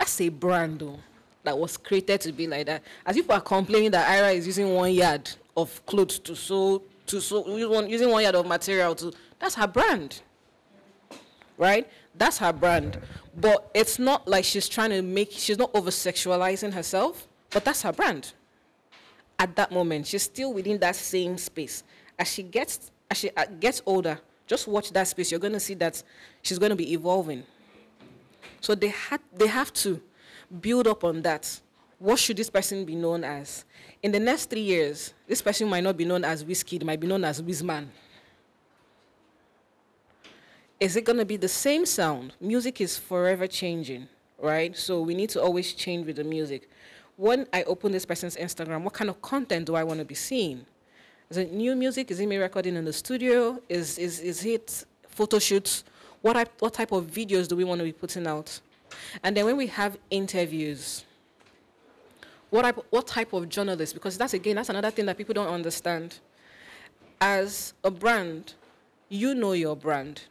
That's a brand, though, that was created to be like that. As people are complaining that Ayra is using one yard of clothes to sew, to sew, using one yard of material to, that's her brand. Right? That's her brand. But it's not like she's trying to make, she's not over sexualizing herself, but that's her brand. At that moment, she's still within that same space. As she gets, as she uh, gets older, just watch that space. You're going to see that she's going to be evolving. So they, had, they have to build up on that. What should this person be known as? In the next three years, this person might not be known as Wizkid, might be known as Wizman. Is it going to be the same sound? Music is forever changing, right? So we need to always change with the music. When I open this person's Instagram, what kind of content do I want to be seeing? Is it new music? Is it me recording in the studio? Is, is, is it photo shoots? What type, what type of videos do we want to be putting out? And then when we have interviews, what type, what type of journalist? Because that's again, that's another thing that people don't understand. As a brand, you know your brand.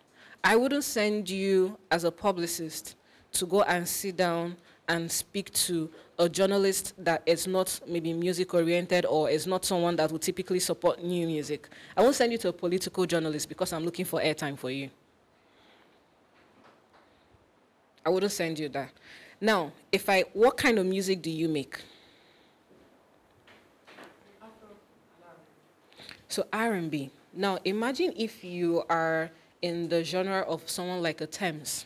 I wouldn't send you as a publicist to go and sit down and speak to a journalist that is not maybe music oriented or is not someone that would typically support new music. I won't send you to a political journalist because I'm looking for airtime for you. I wouldn't send you that. Now, if I, what kind of music do you make? So R&B. Now, imagine if you are in the genre of someone like a Tems,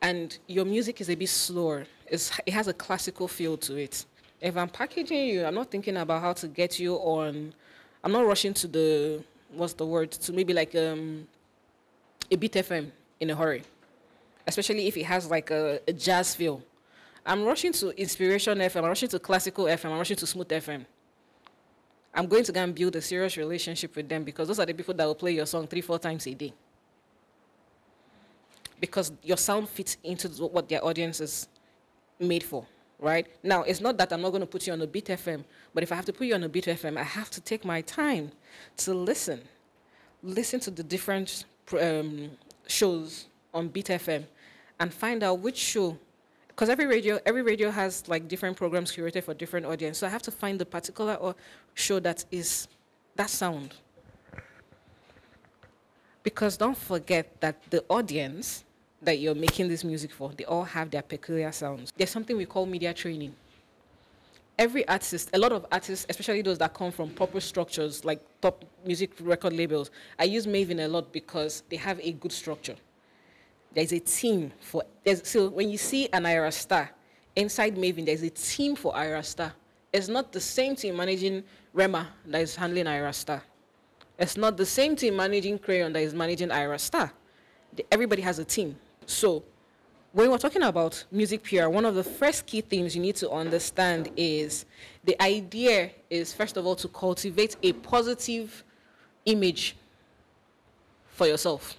and your music is a bit slower. It's, it has a classical feel to it. If I'm packaging you, I'm not thinking about how to get you on. I'm not rushing to the what's the word to maybe like um, a beat FM in a hurry, especially if it has like a, a jazz feel. I'm rushing to Inspiration FM, I'm rushing to Classical FM, I'm rushing to Smooth FM. I'm going to go and build a serious relationship with them because those are the people that will play your song three, four times a day. Because your sound fits into what their audience is made for, right? Now, it's not that I'm not going to put you on a beat FM, but if I have to put you on a beat FM, I have to take my time to listen. Listen to the different um, shows on Beat FM and find out which show because every radio every radio has like different programs curated for different audience. So i have to find the particular or show that is that sound. Because don't forget that the audience that you're making this music for they all have their peculiar sounds. There's something we call media training every artist a lot of artists especially those that come from proper structures like top music record labels i use Mavin a lot because they have a good structure there's a team for, so when you see an Ayra Starr, inside Mavin, there's a team for Ayra Starr. It's not the same team managing Rema that is handling Ayra Starr. It's not the same team managing Crayon that is managing Ayra Starr. Everybody has a team. So when we're talking about music PR, one of the first key things you need to understand is the idea is, first of all, to cultivate a positive image for yourself.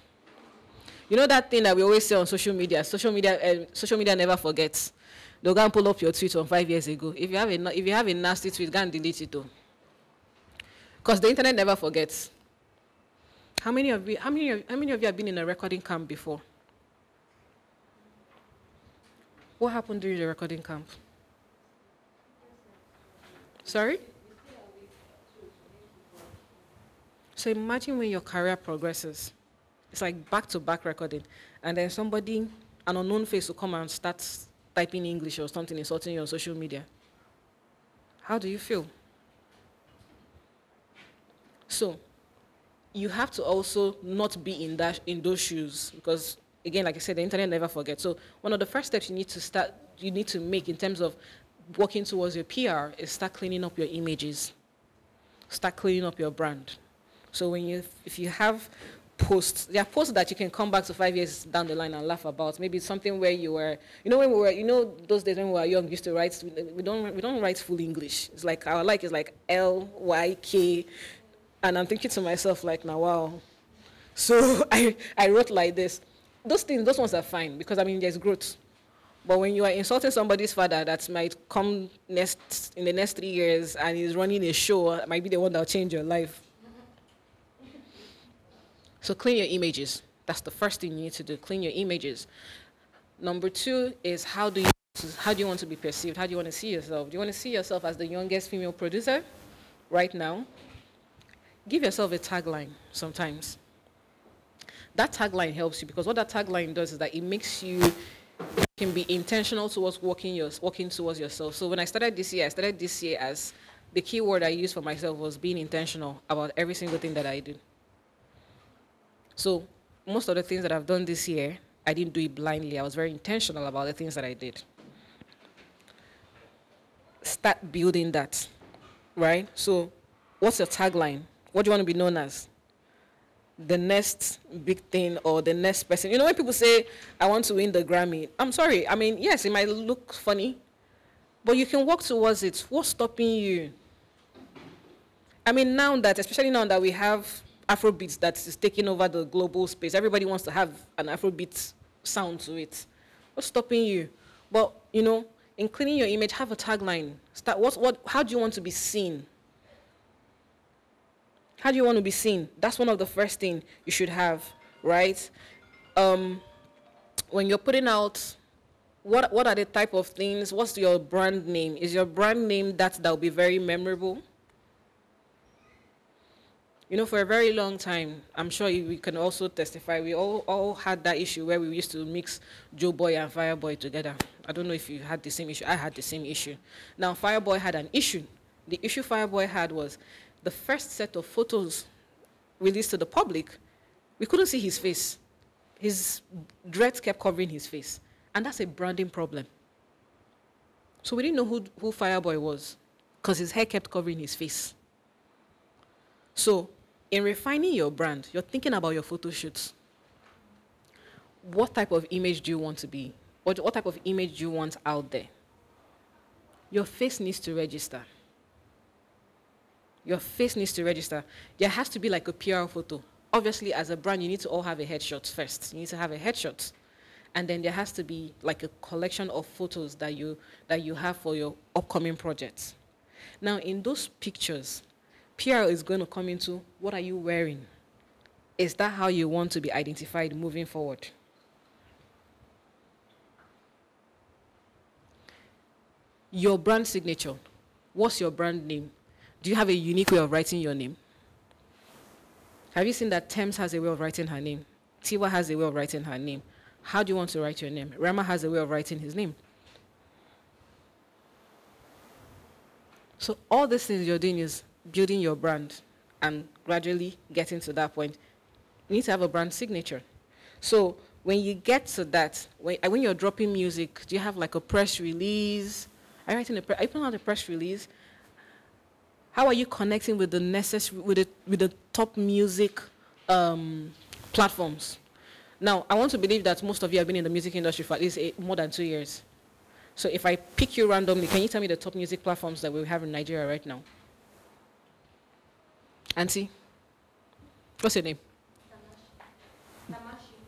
You know that thing that we always say on social media, social media, uh, social media never forgets. They'll go and pull up your tweet from five years ago. If you have a, if you have a nasty tweet, go and delete it though. Because the internet never forgets. How many of you, how many of, how many of you have been in a recording camp before? What happened during the recording camp? Sorry? So imagine when your career progresses. It's like back to back recording. And then somebody, an unknown face, will come and start typing English or something, insulting you on social media. How do you feel? So, you have to also not be in that in those shoes because again, like I said, the internet never forgets. So one of the first steps you need to start, you need to make in terms of working towards your PR is start cleaning up your images, start cleaning up your brand. So when you, if you have posts. There are posts that you can come back to five years down the line and laugh about. Maybe something where you were, you know, when we were, you know, those days when we were young, used to write. We don't, we don't write full English. It's like our like is like L Y K, and I'm thinking to myself like, now wow. So I, I wrote like this. Those things, those ones are fine because I mean there's growth. But when you are insulting somebody's father that might come next in the next three years and is running a show, uh, might be the one that'll change your life. So clean your images. That's the first thing you need to do, clean your images. Number two is how do you how do you want to be perceived? How do you want to see yourself? Do you want to see yourself as the youngest female producer right now? Give yourself a tagline sometimes. That tagline helps you because what that tagline does is that it makes you can be intentional towards working, your, working towards yourself. So when I started this year, I started this year as the key word I used for myself was being intentional about every single thing that I do. So most of the things that I've done this year, I didn't do it blindly. I was very intentional about the things that I did. Start building that, right? So what's your tagline? What do you want to be known as? The next big thing or the next person. You know, when people say, I want to win the Grammy, I'm sorry. I mean, yes, it might look funny, but you can work towards it. What's stopping you? I mean, now that, especially now that we have Afrobeats that is taking over the global space, everybody wants to have an Afrobeat sound to it. What's stopping you? But, you know, in cleaning your image, have a tagline. Start, what, what, how do you want to be seen? How do you want to be seen? That's one of the first thing you should have, right? Um, when you're putting out, what what are the type of things? What's your brand name? Is your brand name that that will be very memorable? You know, for a very long time, I'm sure we can also testify. We all all had that issue where we used to mix Joeboy and Fireboy together. I don't know if you had the same issue. I had the same issue. Now, Fireboy had an issue. The issue Fireboy had was the first set of photos released to the public, we couldn't see his face. His dreads kept covering his face. And that's a branding problem. So we didn't know who, who Fireboy was because his hair kept covering his face. So, in refining your brand, you're thinking about your photo shoots. What type of image do you want to be? What, what type of image do you want out there? Your face needs to register. Your face needs to register. There has to be like a PR photo. Obviously, as a brand, you need to all have a headshot first. You need to have a headshot. And then there has to be like a collection of photos that you, that you have for your upcoming projects. Now, in those pictures, PR is going to come into what are you wearing? Is that how you want to be identified moving forward? Your brand signature. What's your brand name? Do you have a unique way of writing your name? Have you seen that Tems has a way of writing her name? Tiwa has a way of writing her name. How do you want to write your name? Rama has a way of writing his name. So all these things you're doing is building your brand and gradually getting to that point. You need to have a brand signature. So when you get to that, when, uh, when you're dropping music, do you have like a press release? Are you writing a, are you putting out a press release? How are you connecting with the necessary with the with the top music um, platforms? Now, I want to believe that most of you have been in the music industry for at least eight, more than two years. So if I pick you randomly, can you tell me the top music platforms that we have in Nigeria right now? Auntie, what's your name?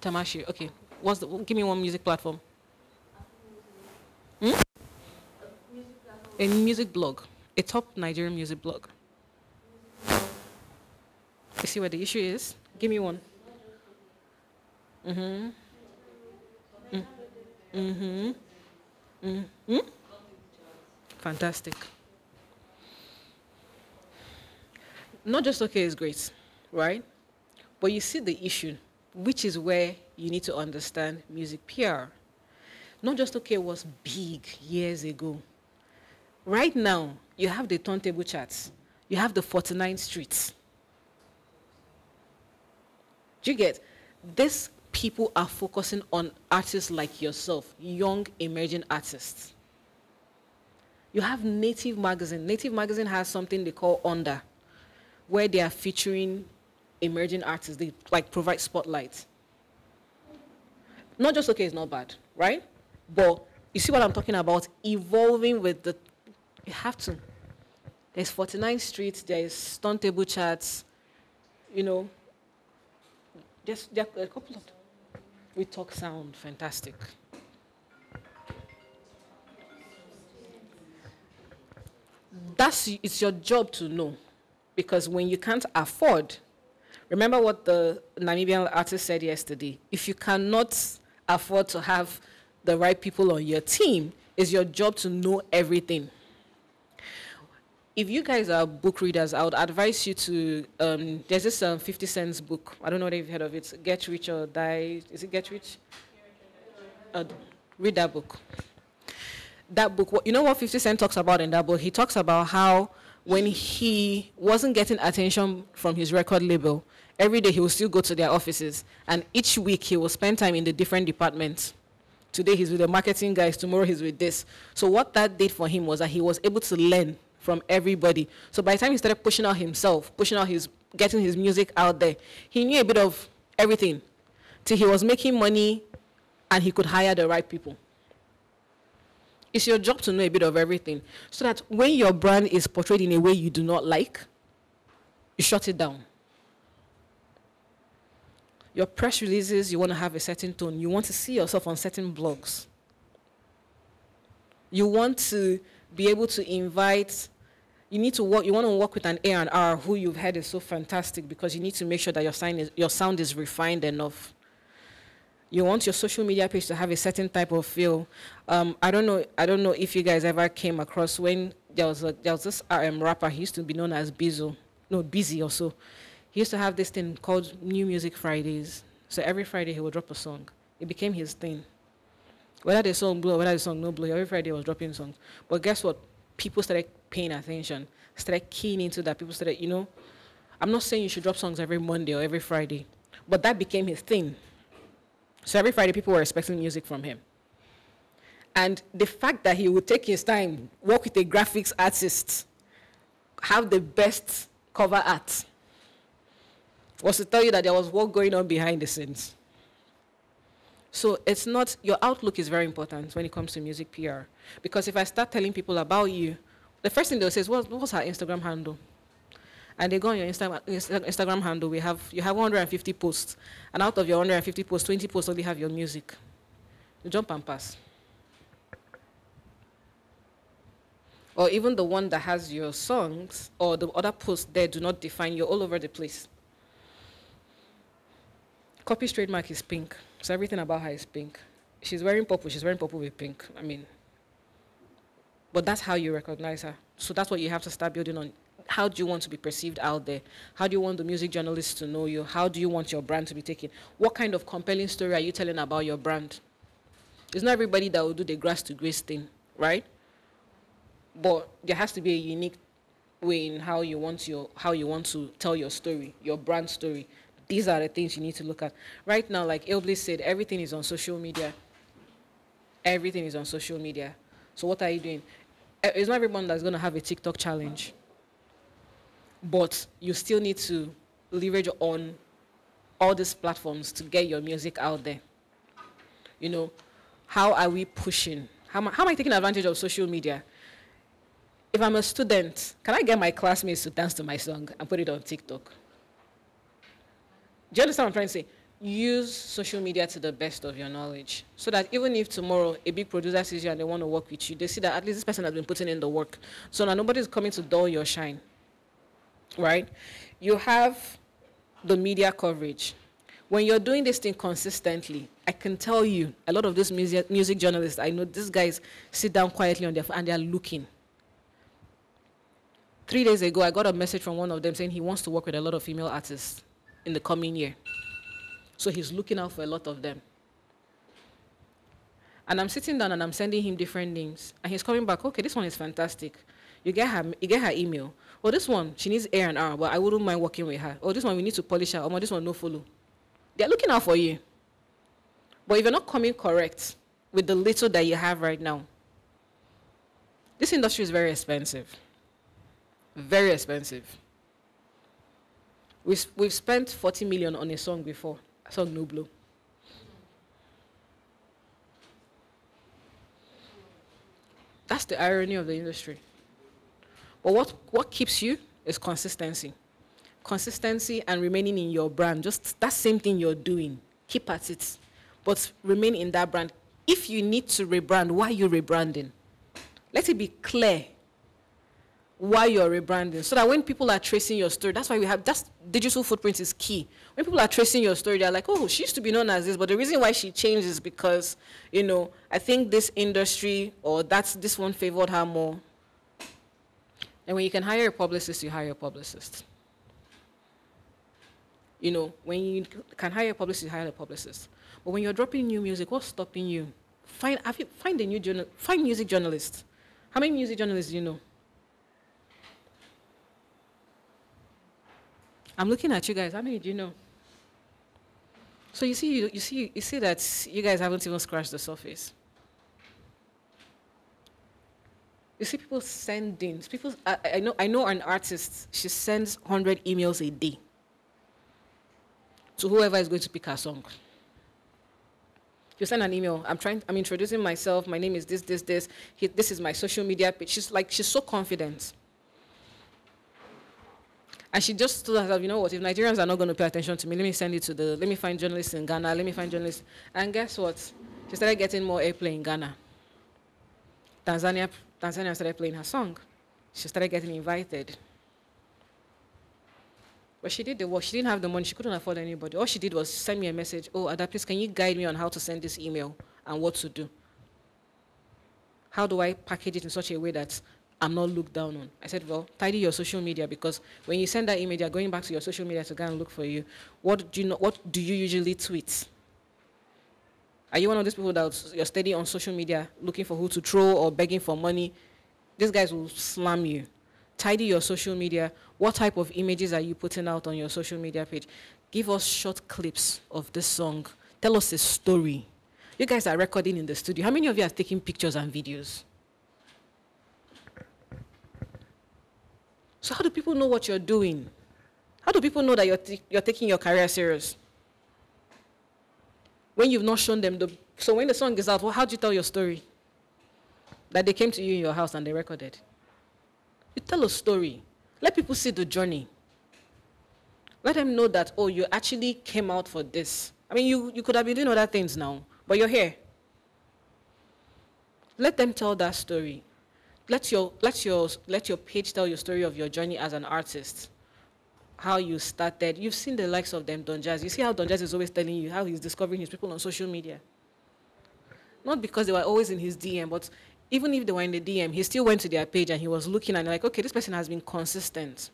Tamashi. Tamashi. Okay. What's the? Give me one music platform. Hmm? A music blog a top Nigerian music blog. You see what the issue is? Give me one. Mm-hmm. Mm. Mm-hmm. Mm-hmm. Fantastic. NotJustOk is great, right? But you see the issue, which is where you need to understand music PR. NotJustOk was big years ago. Right now, you have the turntable charts. You have the 49 streets. Do you get? These people are focusing on artists like yourself, young emerging artists. You have Native Magazine. Native Magazine has something they call Under, where they are featuring emerging artists. They like provide spotlight. NotJustOk, it's not bad, right? But you see what I'm talking about? Evolving with the you have to. There's 49 streets, there's turntable charts, you know. There's, there are a couple of WeTalkSound, fantastic. That's it's your job to know. Because when you can't afford, remember what the Namibian artist said yesterday. If you cannot afford to have the right people on your team, it's your job to know everything. If you guys are book readers, I would advise you to. Um, there's this um, 50 Cent's book. I don't know if you've heard of it. Get Rich or Die. Is it Get Rich? Uh, read that book. That book, you know what 50 Cent talks about in that book? He talks about how when he wasn't getting attention from his record label, every day he would still go to their offices. And each week he will spend time in the different departments. Today he's with the marketing guys, tomorrow he's with this. So what that did for him was that he was able to learn from everybody. So by the time he started pushing out himself, pushing out his, getting his music out there, he knew a bit of everything. Till he was making money and he could hire the right people. It's your job to know a bit of everything so that when your brand is portrayed in a way you do not like, you shut it down. Your press releases, you want to have a certain tone. You want to see yourself on certain blogs. You want to be able to invite you need to work you want to work with an A&R who you've heard is so fantastic because you need to make sure that your, sign is, your sound is refined enough you want your social media page to have a certain type of feel. Um, I don't know. I don't know if you guys ever came across when there was a, there was this um, rapper. He used to be known as Bizo, no Busy or so. He used to have this thing called New Music Fridays. So every Friday he would drop a song. It became his thing. Whether the song blew whether the song no blew, every Friday he was dropping songs. But guess what? People started paying attention, started keying into that. People started, you know, I'm not saying you should drop songs every Monday or every Friday, but that became his thing. So every Friday, people were expecting music from him. And the fact that he would take his time, work with a graphics artist, have the best cover art, was to tell you that there was work going on behind the scenes. So it's not, your outlook is very important when it comes to music PR. Because if I start telling people about you, the first thing they'll say is, what's, what's her Instagram handle? and they go on your Insta Instagram handle, we have, you have 150 posts, and out of your 150 posts, 20 posts only have your music. You jump and pass. Or even the one that has your songs, or the other posts there do not define, you're all over the place. Cuppy's trademark is pink, so everything about her is pink. She's wearing purple, she's wearing purple with pink. I mean, but that's how you recognize her. So that's what you have to start building on how do you want to be perceived out there? How do you want the music journalists to know you? How do you want your brand to be taken? What kind of compelling story are you telling about your brand? It's not everybody that will do the grass to grace thing, right? But there has to be a unique way in how you want your how you want to tell your story, your brand story. These are the things you need to look at. Right now, like Ilblis said, everything is on social media. Everything is on social media. So what are you doing? Eh, it's not everyone that's going to have a TikTok challenge but you still need to leverage on all these platforms to get your music out there. You know, how are we pushing? How am, I, how am I taking advantage of social media? If I'm a student, can I get my classmates to dance to my song and put it on TikTok? Do you understand what I'm trying to say? Use social media to the best of your knowledge so that even if tomorrow a big producer sees you and they want to work with you, they see that at least this person has been putting in the work. So now nobody's coming to dull your shine right? You have the media coverage. When you're doing this thing consistently, I can tell you, a lot of these music, music journalists, I know these guys sit down quietly on their phone and they're looking. Three days ago, I got a message from one of them saying he wants to work with a lot of female artists in the coming year. So he's looking out for a lot of them. And I'm sitting down and I'm sending him different names. And he's coming back, okay, this one is fantastic. You get her, you get her email. Oh, this one, she needs A and R, but I wouldn't mind working with her. Oh, this one, we need to polish her. Oh, this one, no follow. They're looking out for you. But if you're not coming correct with the little that you have right now, this industry is very expensive. Very expensive. We've, we've spent 40 million on a song before, song No Blow. That's the irony of the industry. But what, what keeps you is consistency. Consistency and remaining in your brand. Just that same thing you're doing. Keep at it. But remain in that brand. If you need to rebrand, why are you rebranding? Let it be clear. Why you're rebranding. So that when people are tracing your story that's why we have that's digital footprint is key. When people are tracing your story they're like oh she used to be known as this but the reason why she changed is because you know i think this industry or that's this one favored her more. And when you can hire a publicist you hire a publicist. You know when you can hire a publicist you hire a publicist. But when you're dropping new music what's stopping you? Find you, find a new journal find music journalists. How many music journalists do you know I'm looking at you guys. How many do you know? So you see, you, you see, you see that you guys haven't even scratched the surface. You see people sending, people, I, I, know, I know an artist, she sends 100 emails a day to whoever is going to pick her song. You send an email, I'm trying, I'm introducing myself, my name is this, this, this, this is my social media page. She's like, she's so confident. And she just told herself, you know what, if Nigerians are not going to pay attention to me, let me send it to the, let me find journalists in Ghana, let me find journalists. And guess what? She started getting more airplay in Ghana. Tanzania, Tanzania started playing her song. She started getting invited. But she did the work. She didn't have the money. She couldn't afford anybody. All she did was send me a message. Oh, Ada, please, can you guide me on how to send this email and what to do? How do I package it in such a way that I'm not looked down on. I said, well, tidy your social media because when you send that email, they're going back to your social media to go and look for you. What do you, know, what do you usually tweet? Are you one of those people that you're steady on social media looking for who to throw or begging for money? These guys will slam you. Tidy your social media. What type of images are you putting out on your social media page? Give us short clips of this song. Tell us a story. You guys are recording in the studio. How many of you are taking pictures and videos? So how do people know what you're doing? How do people know that you're, you're taking your career serious? When you've not shown them the, so when the song is out, well, how do you tell your story? That they came to you in your house and they recorded. You tell a story. Let people see the journey. Let them know that, oh, you actually came out for this. I mean, you, you could have been doing other things now, but you're here. Let them tell that story let your, let, your, let your page tell your story of your journey as an artist. How you started. You've seen the likes of them, Don Jazzy. You see how Don Jazzy is always telling you how he's discovering his people on social media. Not because they were always in his DM, but even if they were in the DM, he still went to their page and he was looking and like, okay, this person has been consistent.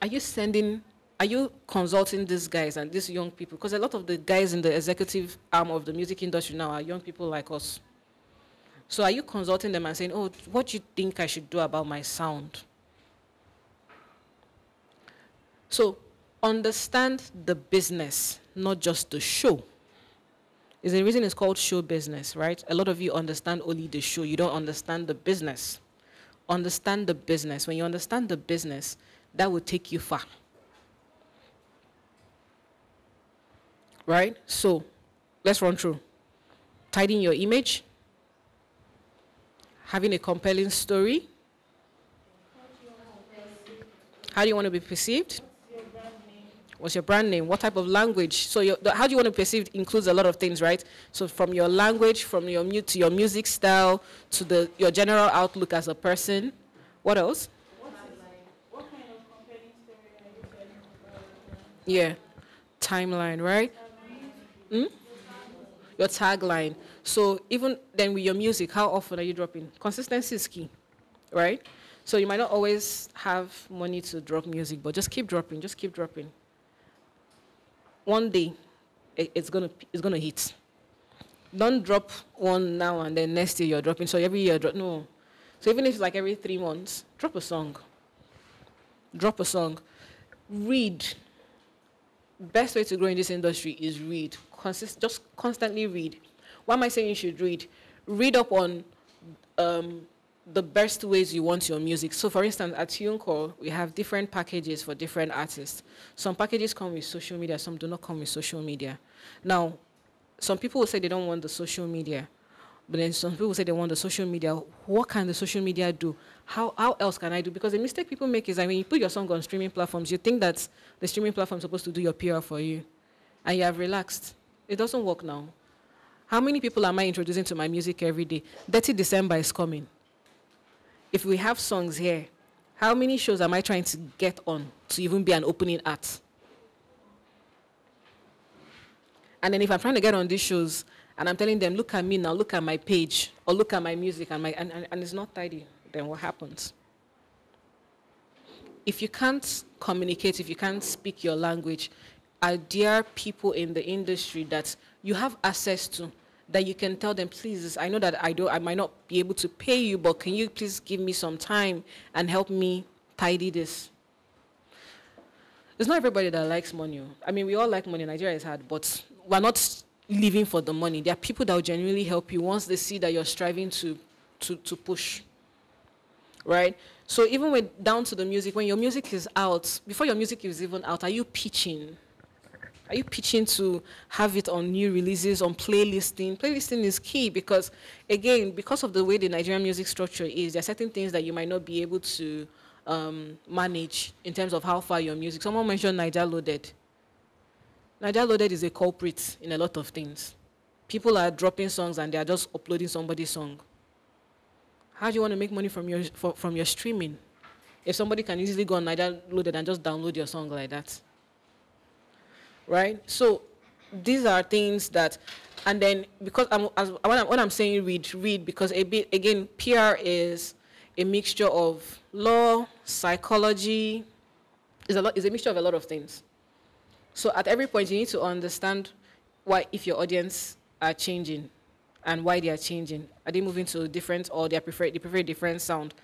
Are you sending, are you consulting these guys and these young people? Because a lot of the guys in the executive arm of the music industry now are young people like us. So are you consulting them and saying, oh, what do you think I should do about my sound? So understand the business, not just the show. Is the reason it's called show business, right? A lot of you understand only the show. You don't understand the business. Understand the business. When you understand the business, that will take you far. Right? So let's run through. Tidying your image, having a compelling story. How do you want to be perceived? What's your brand name? What type of language? So your, how do you want to be perceived includes a lot of things, right? So from your language, from your mute to your music style, to the your general outlook as a person. What else? What kind of Yeah, timeline, right? Hmm? Your tagline. So even then with your music, how often are you dropping? Consistency is key, right? So you might not always have money to drop music, but just keep dropping, just keep dropping. One day, it's gonna it's gonna hit. Don't drop one now and then next year you're dropping. So every year, drop no. So even if it's like every three months, drop a song. Drop a song. Read. Best way to grow in this industry is read. Consist, just constantly read. Why am I saying you should read? Read up on um, the best ways you want your music. So for instance, at TuneCore, we have different packages for different artists. Some packages come with social media, some do not come with social media. Now, some people will say they don't want the social media, but then some people say they want the social media. What can the social media do? How, how else can I do? Because the mistake people make is that when you put your song on streaming platforms, you think that the streaming platform is supposed to do your PR for you, and you have relaxed. It doesn't work now. How many people am I introducing to my music every day? 30 December is coming. if we have songs here, how many shows am I trying to get on to even be an opening act? And then if I'm trying to get on these shows and I'm telling them, look at me now, look at my page, or look at my music, and, my, and, and, and it's not tidy, then what happens? If you can't communicate, if you can't speak your language, are there people in the industry that you have access to that you can tell them, please, I know that I don't, I might not be able to pay you, but can you please give me some time and help me tidy this? It's not everybody that likes money. Oh. I mean, we all like money. Nigeria is hard, but we're not living for the money. There are people that will genuinely help you once they see that you're striving to, to, to push. Right? So even when down to the music, when your music is out, before your music is even out, are you pitching? Are you pitching to have it on new releases, on playlisting? Playlisting is key because, again, because of the way the Nigerian music structure is, there are certain things that you might not be able to um, manage in terms of how far your music. Someone mentioned Naija Loaded. Naija Loaded is a culprit in a lot of things. People are dropping songs and they are just uploading somebody's song. How do you want to make money from your, for, from your streaming? If somebody can easily go on Naija Loaded and just download your song like that. Right? So these are things that, and then because I'm, as, when, I'm, when I'm saying read, read because a bit, again, PR is a mixture of law, psychology, is a, lot, is a mixture of a lot of things. So at every point, you need to understand why, if your audience are changing, and why they are changing. Are they moving to different, or they prefer they prefer different sound?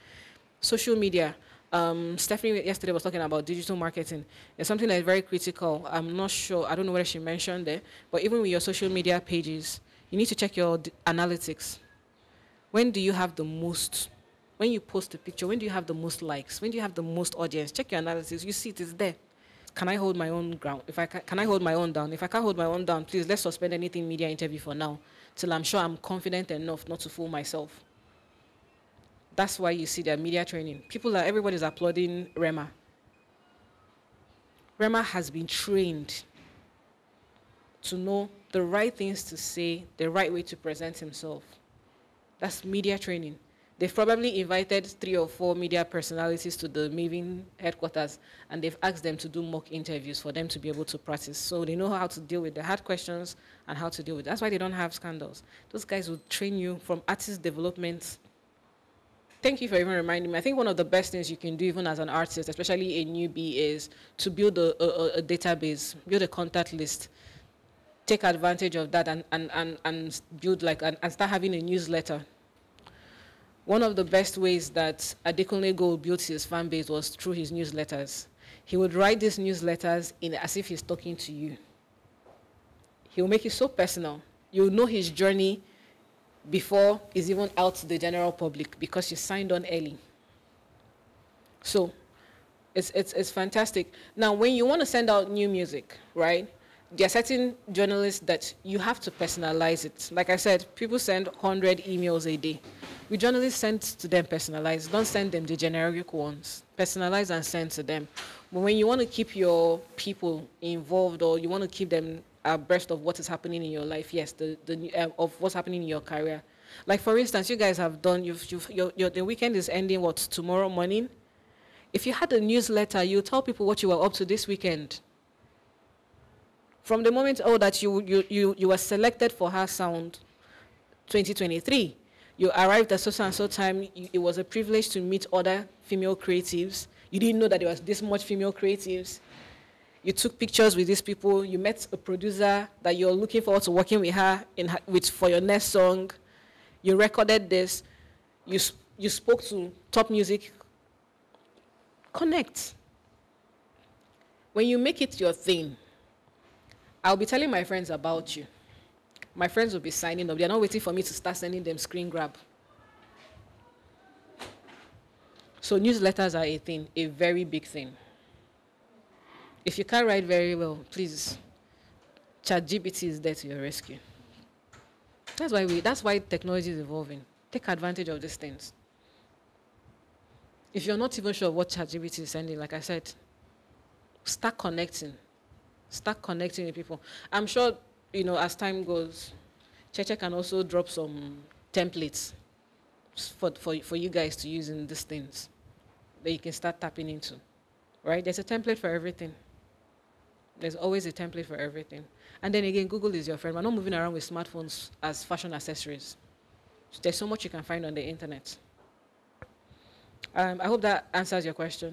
Social media. Um, Stephanie yesterday was talking about digital marketing. It's something that is very critical. I'm not sure. I don't know whether she mentioned it, but even with your social media pages, you need to check your analytics. When do you have the most? When you post a picture, when do you have the most likes? When do you have the most audience? Check your analytics. You see it is there can I hold my own ground? If I can, can I hold my own down? If I can't hold my own down, please let's suspend anything media interview for now, till I'm sure I'm confident enough not to fool myself. That's why you see that media training. People are everybody's applauding Rema. Rema has been trained to know the right things to say, the right way to present himself. That's media training. They've probably invited three or four media personalities to the Mavin headquarters and they've asked them to do mock interviews for them to be able to practice. So they know how to deal with the hard questions and how to deal with it. That's why they don't have scandals. Those guys will train you from artist development. Thank you for even reminding me. I think one of the best things you can do even as an artist, especially a newbie, is to build a, a, a database, build a contact list take advantage of that and, and, and, and build like and, and start having a newsletter one of the best ways that Adekunle Gold built his fan base was through his newsletters. He would write these newsletters in as if he's talking to you. He will make it so personal. You'll know his journey before it's even out to the general public because you signed on early. So it's, it's, it's fantastic. Now, when you want to send out new music, right, there are certain journalists that you have to personalize it. Like I said, people send 100 emails a day. We journalists send to them personalized. Don't send them the generic ones. Personalize and send to them. But when you want to keep your people involved or you want to keep them abreast of what is happening in your life, yes, the, the uh, of what's happening in your career. Like for instance, you guys have done. You've, you've your, your the weekend is ending what tomorrow morning. If you had a newsletter, you tell people what you were up to this weekend. From the moment oh that you you you, you were selected for HER Sound 2023 you arrived at so and so time, it was a privilege to meet other female creatives. You didn't know that there was this much female creatives. You took pictures with these people. You met a producer that you're looking forward to working with her, in with, for your next song. You recorded this. You, you spoke to top music. Connect. When you make it your thing, I'll be telling my friends about you my friends will be signing up. They're not waiting for me to start sending them screen grab. So newsletters are a thing, a very big thing. If you can't write very well, please, ChatGPT is there to your rescue. That's why we. That's why technology is evolving. Take advantage of these things. If you're not even sure what ChatGPT is sending, like I said, start connecting. Start connecting with people. I'm sure you know, as time goes, Cheche can also drop some templates for, for, for you guys to use in these things that you can start tapping into, right? There's a template for everything. There's always a template for everything. And then again, Google is your friend. We're not moving around with smartphones as fashion accessories. There's so much you can find on the internet. Um, I hope that answers your question.